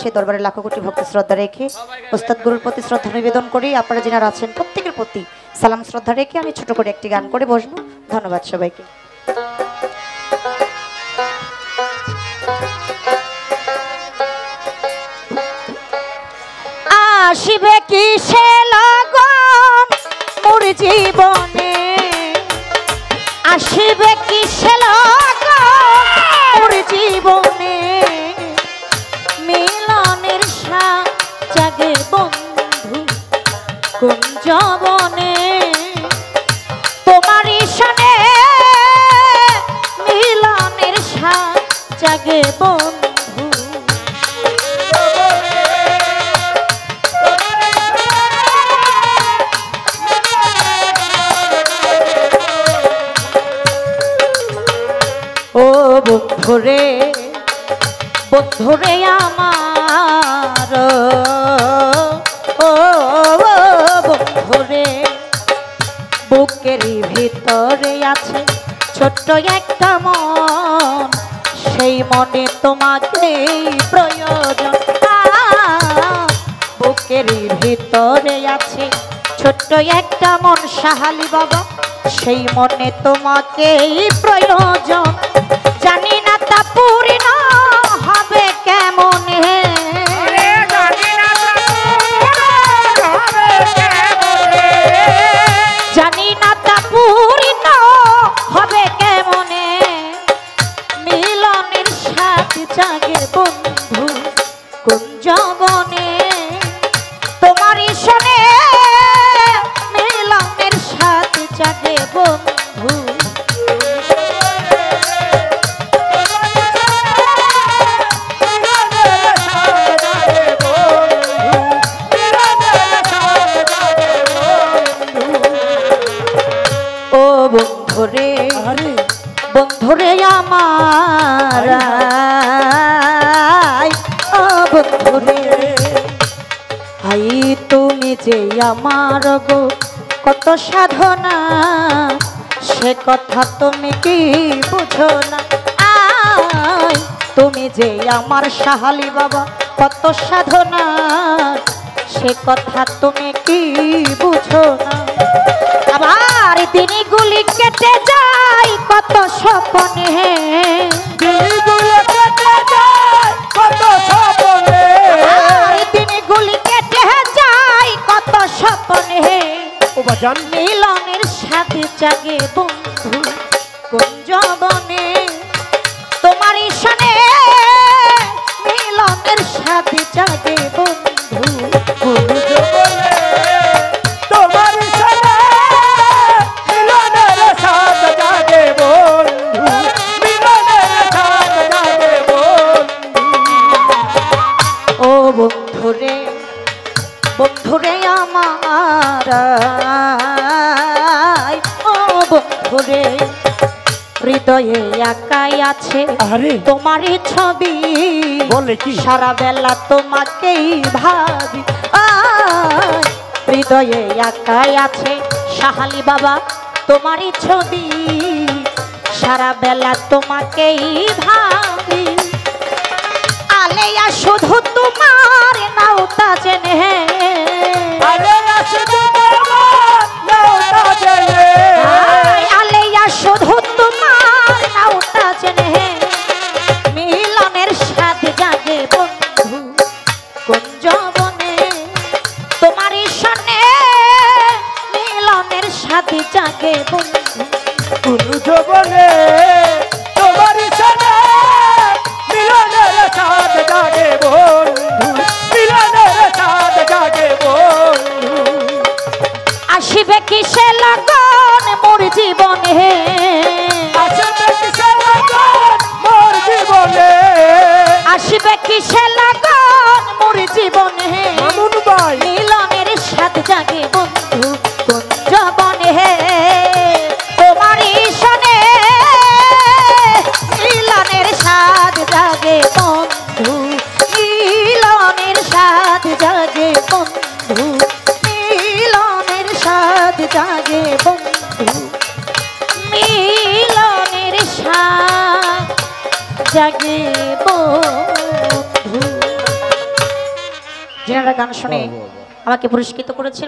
সে দরবারে লাখো কোটি ভক্তি শ্রদ্ধা রেখে ওস্তাদ গুরুর প্রতি শ্রদ্ধা নিবেদন করি। আপনারা যারা আছেন, প্রত্যেকের প্রতি সালাম, শ্রদ্ধা রেখে আমি ছোট করে একটি গান করে বসবো। ধন্যবাদ সবাইকে। আসিবে কি সে লগন মোর জীবনে? আসিবে কি সে লগন বন্ধুরে বন্ধুরে আমার। ও বুকের ভিতরে আছে ছোট্ট একটা মন। সেই মনে তোমাকে প্রয়োজন। বুকের ভিতরে আছে ছোট্ট একটা মন, সাহালি বাবা। সেই মনে তোমাকেই প্রয়োজন। বন্ধুরে হাই তুমি যে আমার গো কত সাধনা সে কথা তুমি কি বুঝো না তুমি যে আমার সাহালি বাবা কত সাধনা সে কথা তুমি কি বুঝো না আবার দিনগুলি কেটে যায়, কত স্বপনে। ও বাজান মিলনের সাথে জাগে বন্ধু কোন জবনে তোমার ঈশানে মিলনের সাথে জাগে বন্ধু তোমার সাথে মিলনের সাথ জাগে বন্ধু মিলনের সাথ জাগে বন্ধু। ও বন্ধুরে বন্ধুরে আমার। বন্ধুরে হৃদয়ে একাই আছে আরে। তোমারই ছবি। বলে কি? সারা বেলা তোমাকেই ভাবি। হৃদয়ে একাই আছে সাহালি বাবা তোমারই ছবি। সারা বেলা তোমাকেই ভাবি। আলেয়া শুধু তোমার নাওতা জেনে কোন জবনে তোমার সাথে মিলনের সাথ জাগে বন্ধু মিলনের সাথ জাগে বন্ধু। আসিবে কিসে লগন মোর জীবনে? আসবে কিসে লাগন মোর জীবনে আসিবে কিসে লগন মোর জীবনে? জাগে বন্ধু মিলনের সাদ জাগে বন্ধু। মিলনের সাদ জাগে বন্ধু। যিনারা গান শুনে আমাকে পুরস্কৃত করেছেন